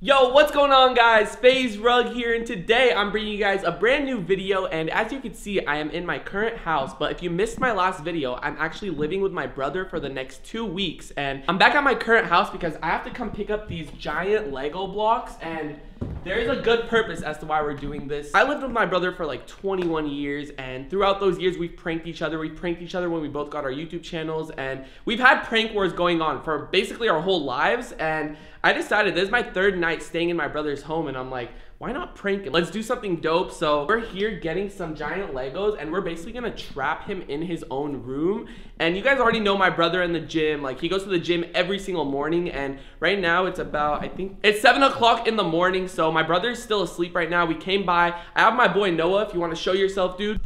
Yo, what's going on guys? FaZe Rug here and today I'm bringing you guys a brand new video and as you can see I am in my current house but if you missed my last video I'm actually living with my brother for the next two weeks and I'm back at my current house because I have to come pick up these giant Lego blocks and there is a good purpose as to why we're doing this. I lived with my brother for like 21 years and throughout those years we've pranked each other. We pranked each other when we both got our YouTube channels and we've had prank wars going on for basically our whole lives and I decided this is my third night staying in my brother's home and I'm like, why not prank him? Let's do something dope. So we're here getting some giant Legos and we're basically gonna trap him in his own room. And you guys already know my brother in the gym. Like he goes to the gym every single morning and right now it's about, I think, it's seven o'clock in the morning. So my brother's still asleep right now. We came by. I have my boy Noah if you wanna show yourself, dude.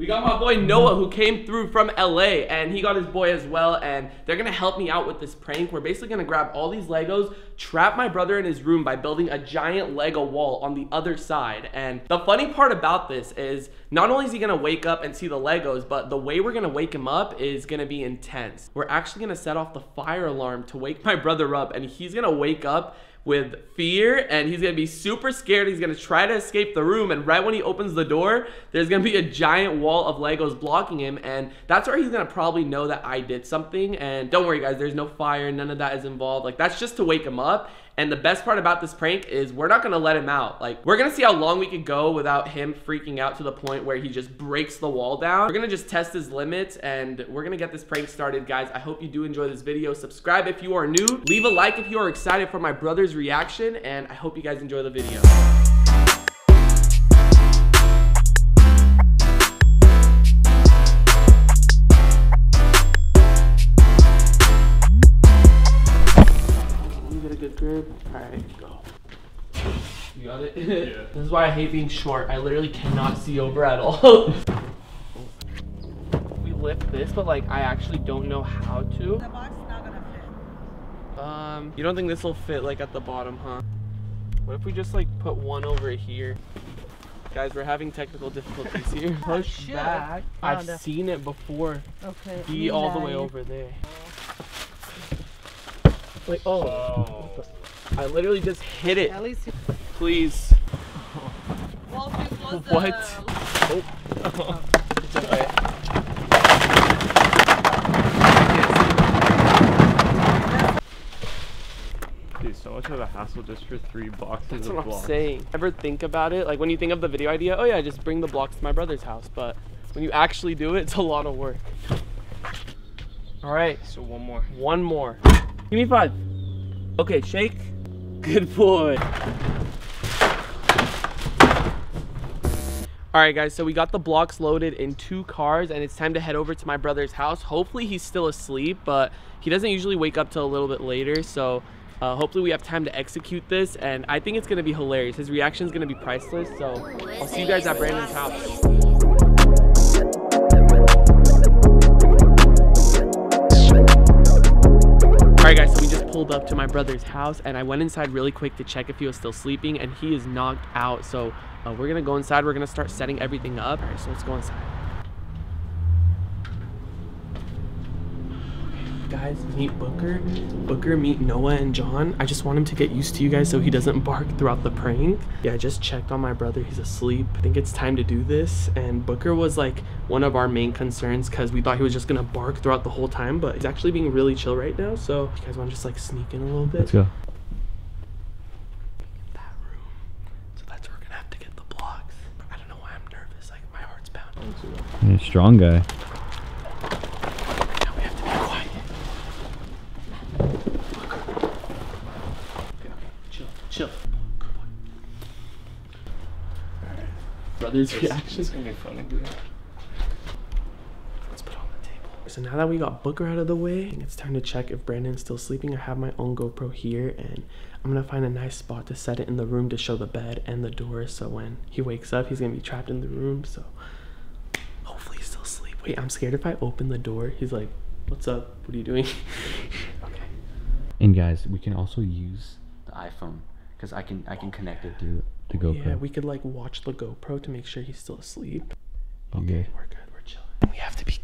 We got my boy Noah who came through from LA and he got his boy as well and they're gonna help me out with this prank. We're basically gonna grab all these Legos, trap my brother in his room by building a giant Lego wall on the other side. And the funny part about this is not only is he gonna wake up and see the Legos, but the way we're gonna wake him up is gonna be intense. We're actually gonna set off the fire alarm to wake my brother up and he's gonna wake up with fear and he's gonna be super scared. He's gonna try to escape the room, and right when he opens the door, there's gonna be a giant wall of Legos blocking him, and that's where he's gonna probably know that I did something. And don't worry, guys, there's no fire, none of that is involved. Like, that's just to wake him up. And the best part about this prank is we're not gonna let him out. Like, we're gonna see how long we could go without him freaking out to the point where he just breaks the wall down. We're gonna just test his limits and we're gonna get this prank started, guys. I hope you do enjoy this video. Subscribe if you are new. Leave a like if you are excited for my brother's reaction. And I hope you guys enjoy the video. Alright, go. You got it? Yeah. this is why I hate being short. I literally cannot see over at all. we lift this, but like I actually don't know how to. The box is not gonna fit. Um, you don't think this will fit like at the bottom, huh? What if we just like put one over here? Guys, we're having technical difficulties here. Push back. I've seen it before. Okay. Be all the way over there. Like, oh. oh. I literally just hit it. At least Please. Well, what? Oh. it's okay. Dude, so much of a hassle just for three boxes That's of what blocks. I'm saying. Ever think about it? Like when you think of the video idea, oh yeah, just bring the blocks to my brother's house. But when you actually do it, it's a lot of work. All right. So one more. One more. Give me five. Okay, shake. Good boy. All right, guys, so we got the blocks loaded in two cars, and it's time to head over to my brother's house. Hopefully, he's still asleep, but he doesn't usually wake up till a little bit later, so uh, hopefully we have time to execute this, and I think it's going to be hilarious. His reaction is going to be priceless, so I'll see you guys at Brandon's house. Alright guys, so we pulled up to my brother's house and I went inside really quick to check if he was still sleeping and he is knocked out. So uh, we're gonna go inside, we're gonna start setting everything up. Alright, so let's go inside. Guys meet booker booker meet noah and john. I just want him to get used to you guys so he doesn't bark throughout the prank. Yeah i just checked on my brother. He's asleep. I think it's time to do this. And booker was like one of our main concerns because we thought he was just gonna bark throughout the whole time but he's actually being really chill right now. So you guys want to just like sneak in a little bit? Let's go. that room. So that's where we're gonna have to get the blocks i don't know why i'm nervous like my heart's pounding You're a strong guy. Now we have to be quiet. Okay, okay, chill, chill. Good. Alright. Brother's reaction. gonna be funny. Let's put on the table. So now that we got Booker out of the way, it's time to check if Brandon's still sleeping. I have my own GoPro here and I'm gonna find a nice spot to set it in the room to show the bed and the door so when he wakes up, he's gonna be trapped in the room. So hopefully he's still asleep. Wait, I'm scared if I open the door, he's like, What's up? What are you doing? okay. And guys, we can also use the iPhone because I can I can connect it through the GoPro. Yeah, we could like watch the GoPro to make sure he's still asleep. You Okay, we're good. We're chilling. We have to be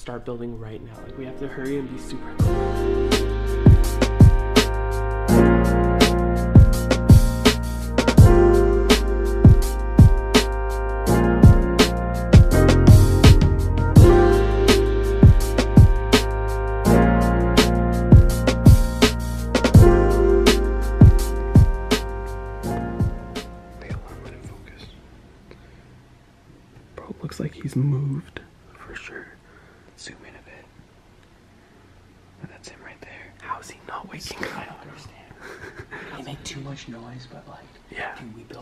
start building right now. Like we have to hurry and be super.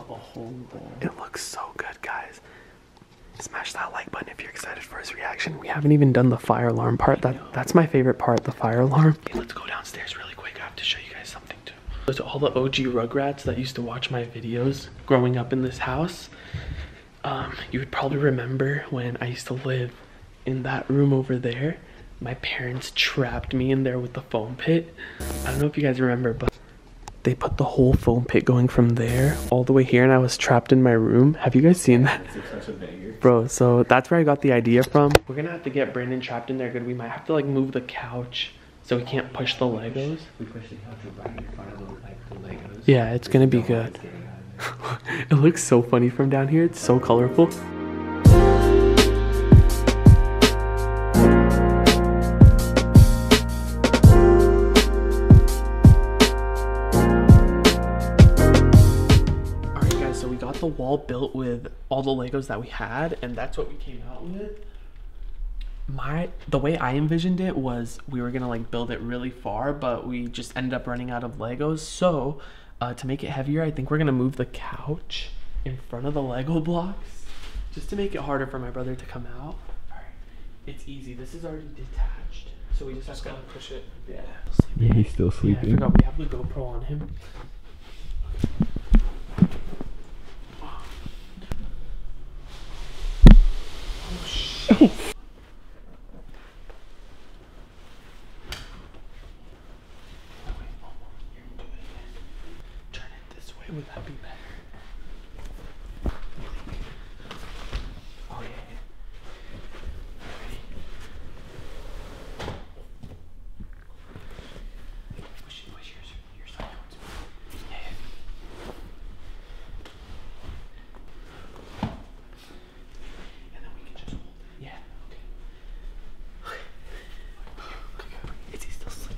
A whole wall. It looks so good, guys. Smash that like button if you're excited for his reaction. We haven't even done the fire alarm part. That that's my favorite part, the fire alarm. Okay, let's go downstairs really quick. I have to show you guys something too. To all the OG Rugrats that used to watch my videos growing up in this house, um, you would probably remember when I used to live in that room over there. My parents trapped me in there with the foam pit. I don't know if you guys remember, but they put the whole foam pit going from there all the way here, and I was trapped in my room. Have you guys seen that? Bro, so that's where I got the idea from. We're gonna have to get Brandon trapped in there good. We might have to like move the couch so we can't push the Legos. We pushed the couch right in front of the, the Legos. Yeah, it's gonna be good. it looks so funny from down here. It's so colorful. The wall built with all the Legos that we had, and that's what we came out with. My the way I envisioned it was we were gonna like build it really far, but we just ended up running out of Legos. So uh, to make it heavier, I think we're gonna move the couch in front of the Lego blocks, just to make it harder for my brother to come out. Alright, it's easy. This is already detached, so we just have to push it. Yeah. Yeah, he's still Yeah, I sleeping. forgot we have the GoPro on him. Oh shit. Turn it this way, would that be better? Oh yeah. yeah. Ready? Push it, push yours, your side towards me. Yeah, yeah. And then we can just hold it. Yeah, okay. Okay. Is he still asleep?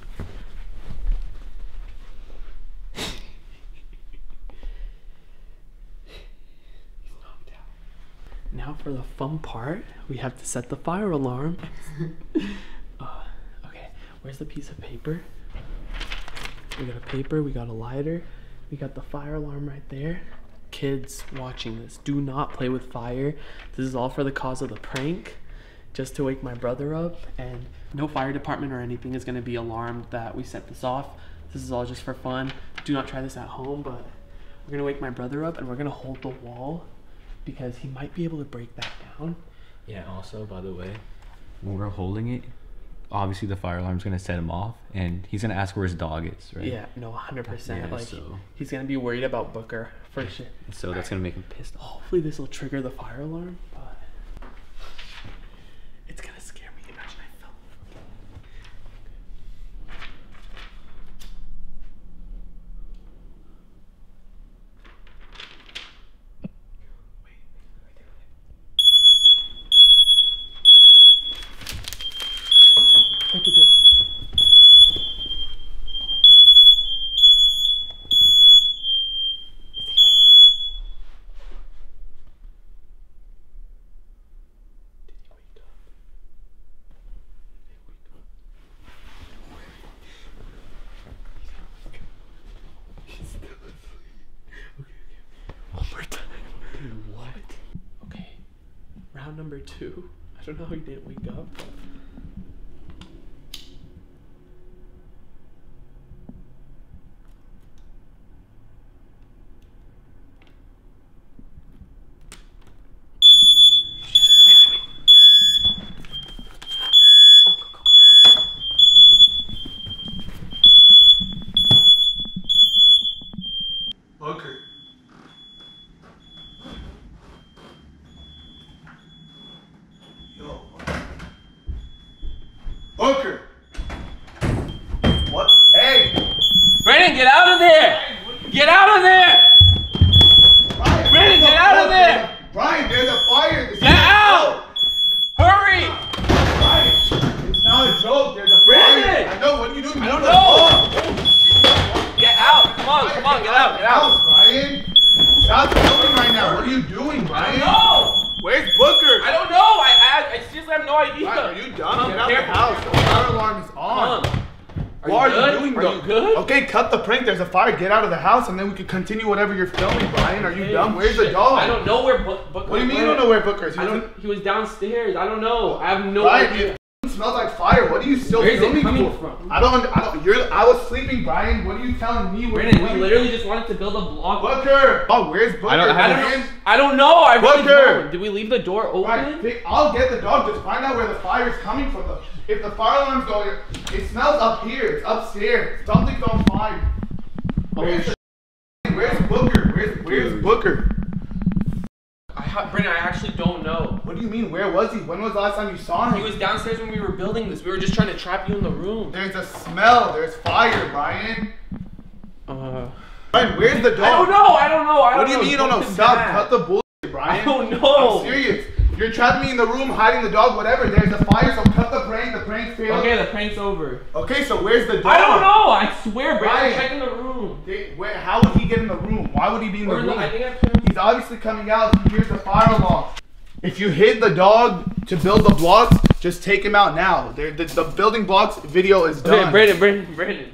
He's knocked out. Now for the fun part, we have to set the fire alarm. uh, okay, where's the piece of paper? We got a paper, we got a lighter, we got the fire alarm right there. Kids watching this, do not play with fire. This is all for the cause of the prank, just to wake my brother up. And no fire department or anything is gonna be alarmed that we set this off. This is all just for fun. Do not try this at home, but we're gonna wake my brother up and we're gonna hold the wall because he might be able to break that down. Yeah, also, by the way, when we're holding it, obviously the fire alarm's gonna set him off, and he's gonna ask where his dog is, right? Yeah, no, 100%. Yeah, like, so- he's gonna be worried about Booker for sure. So that's gonna make him pissed off. Hopefully, this will trigger the fire alarm. Number two. I don't know how he didn't wake up. But... Booker. Yo. Booker. What? Hey. Brandon, get out of there! Get out of there! Brian, Brandon, what get the out of fuck? there! Brian, there's a fire. This Get is a out! Hurry! joke. Brian, it's not a joke. There's a Brandon! fire. I know. What are you doing? I don't Move the know. dog. Get out! Come on, come get out, get out! House, Brian. Stop filming right now. What are you doing, Brian? No! Where's Booker? I don't know. I, I, I seriously have no idea. Brian, are you done? Come, Get out of the house. The fire alarm is on. Come. Are What you are good? you doing, Are though? you good? Okay, cut the prank. There's a fire. Get out of the house, and then we can continue whatever you're filming, Brian. Are you Hey, dumb? Where's the dog? I don't know where Book. Book What do you mean you don't know where Booker is? You I don't. he was downstairs. I don't know. I have no Brian, idea. it smells like fire. What are you still Where is it filming coming for? from? I don't. I don't. You're. I was sleeping, Brian. What are you telling me? Where Brandon, you're we literally just wanted to build a block. Booker. Oh, where's Booker? I don't- I I don't know. I don't know. I really Booker! don't. Did we leave the door open? Right, pick- I'll get the dog. Just find out where the fire is coming from. The- If the fire alarm's going, it smells up here. It's upstairs. Something's on fire. Oh, where's, the, where's Booker? Where's, where's Dude. Booker? Brandon, I actually don't know. What do you mean? Where was he? When was the last time you saw him? He was downstairs when we were building this. We were just trying to trap you in the room. There's a smell. There's fire, Brian. Uh, Brian, where's the dog? I don't know. I don't know. I don't What do you know. mean you don't know? Stop. bad. Cut the bullshit, Brian. I don't know. I'm serious. You're trapping me in the room, hiding the dog, whatever. There's a fire, so cut the prank. The prank failed. Okay, the prank's over. Okay, so where's the dog? I don't know. I swear, Brandon. Ryan. Check in the room. They- where, how would he get in the room? Why would he be in the Or in room? the, I think I. He's obviously coming out. Here's the fire alarm. If you hid the dog to build the blocks, just take him out now. They're- The, the building blocks video is done. Okay, Brandon, Brandon, Brandon.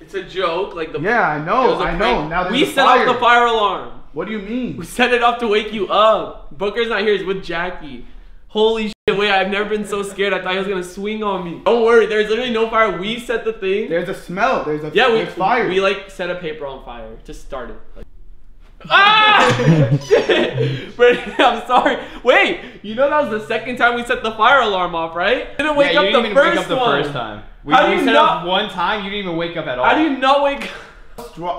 It's a joke. Like the. Yeah, I know. a I know. Now we set fire. off the fire alarm. What do you mean? We set it off to wake you up. Booker's not here. He's with Jackie. Holy shit! Wait, I've never been so scared. I thought he was gonna swing on me. Don't worry. There's literally no fire. We set the thing. There's a smell. There's a Yeah, we fire. We like set a paper on fire to start it. Like, ah! Shit! Brandon, I'm sorry. Wait, you know that was the second time we set the fire alarm off, right? Didn't wake yeah, up you the didn't even first wake up the one. first time. We, How do we you set not- up one time, you didn't even wake up at all. How do you not wake up?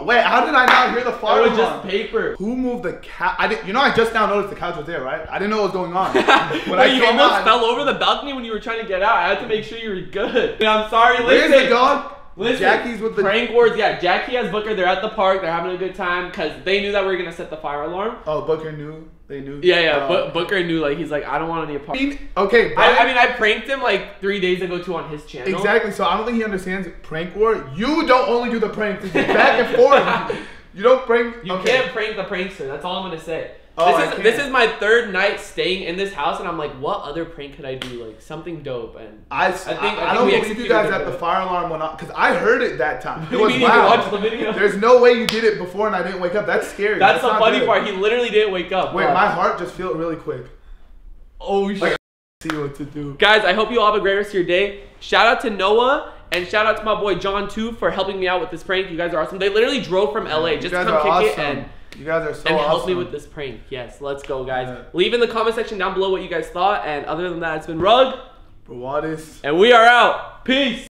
Wait, how did I not hear the That fire was alarm? just paper. Who moved the couch? I didn't. You know, I just now noticed the couch was there, right? I didn't know what was going on. when Wait, I you almost out, fell over the balcony when you were trying to get out. I had to make sure you were good. And I'm sorry. Where's the dog? Listen, Jackie's with the. prank wars. Yeah, Jackie has Booker. They're at the park. They're having a good time because they knew that we were gonna set the fire alarm. Oh, Booker knew. They knew. Yeah, yeah. Oh. but Booker knew like he's like I don't want any I mean, okay. I, I mean, I pranked him like three days ago too on his channel. Exactly. So I don't think he understands prank war. You don't only do the pranks. It's back and forth. You don't prank. You okay. can't prank the prankster. That's all I'm gonna say. Oh, I this is this is my third night staying in this house, and I'm like, what other prank could I do? Like something dope. And I, I, think- I, I think don't believe you guys that the fire alarm went off because I heard it that time. It was loud. the video? There's no way you did it before and I didn't wake up. That's scary. that's, the funny good. part. He literally didn't wake up. Wait, bro. my heart just felt really quick. Oh shit. Like- See what to do. Guys, I hope you all have a great rest of your day. Shout out to Noah and shout out to my boy John too for helping me out with this prank. You guys are awesome. They literally drove from LA just to come kick awesome. it and you guys are so and awesome. help me with this prank. Yes, let's go, guys. Yeah. Leave in the comment section down below what you guys thought. And other than that, it's been Rug, Brawadis. and we are out. Peace.